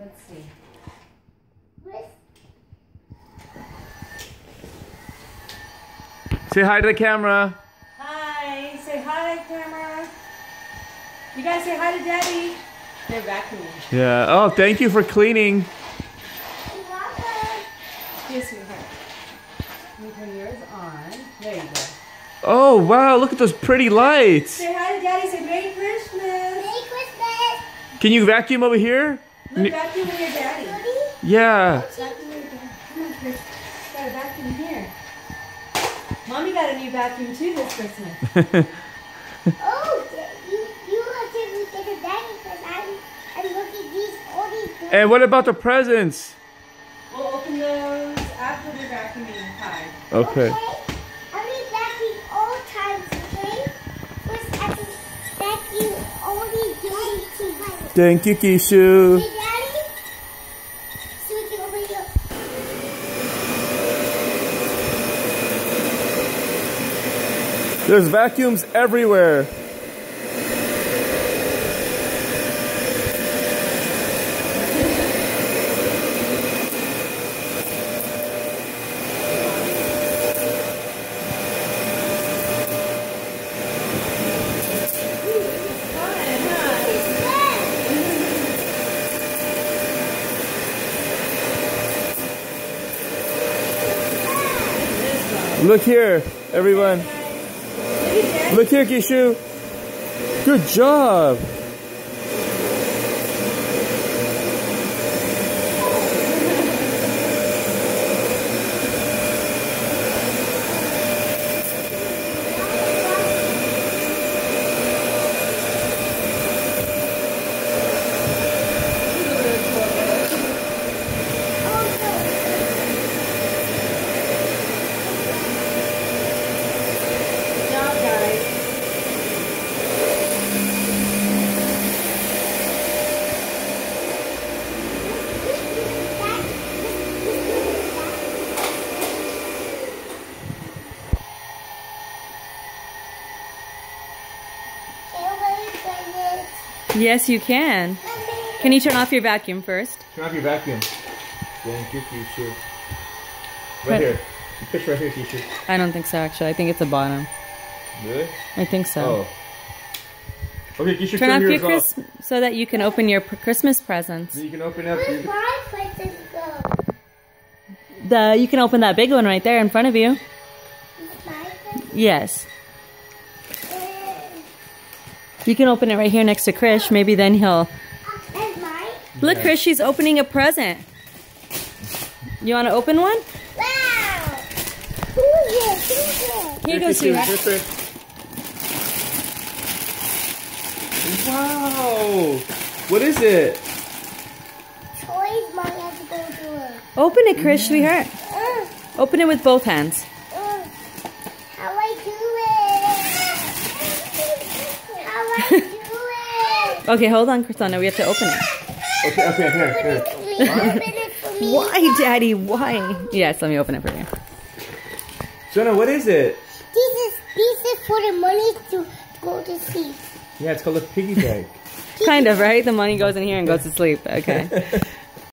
let's see. Say hi to the camera. Hi, say hi, camera. You guys say hi to Daddy. They're vacuuming. Yeah. Oh, thank you for cleaning. Here, sweetheart. Let me turn yours on. There you go. Oh, wow. Look at those pretty lights. Say hi to Daddy. Say Merry Christmas. Merry Christmas. Can you vacuum over here? Look, vacuum with your daddy. Yeah. Vacuum with your daddy. Come on, Chris. Got a vacuum here. Mommy got a new vacuum too this Christmas. Oh, you, you want to get a daddy because I'm, I'm looking these all these doors. and what about the presents? We'll open those after the vacuuming time. Okay. Vacuum all times, okay? First, I can vacuum all these dirty things. Thank you, Kishu. Hey, Daddy? Suki, over here. There's vacuums everywhere. Look here, everyone. Look here, Kishu. Good job. Yes, you can. Can you turn off your vacuum first? Turn off your vacuum. Thank you, Kishu. Right Right here. Fish right here, Kishu. I don't think so, actually. I think it's the bottom. Really? I think so. Oh. Okay, Kishu, Turn turn, off your yours off. Chris so that you can open your pr- Christmas presents. Then you can open up. Where's Your... my presents go? The you can open that big one right there in front of you. My present? Yes. Uh, You can open it right here next to Krish. Maybe then he'll And? Look, Krish, she's opening a present. You want to open one? Wow! Who's this? Here you go, Kishu, sweetheart. this way. Wow! What is it? Toys mommy has to go to her. Open it, Krish, sweetheart. Uh, Open it with both hands. uh, how I do it? How I do it? Okay, hold on, Christina. We have to open it. Okay, okay, here, here. Will you open it for me? Why, Daddy? Why? Yes, let me open it for you. Jonah, what is it? This is this is for the money to go to sleep. Yeah, it's called a piggy bank. Kind of, right? The money goes in here and goes to sleep. Okay.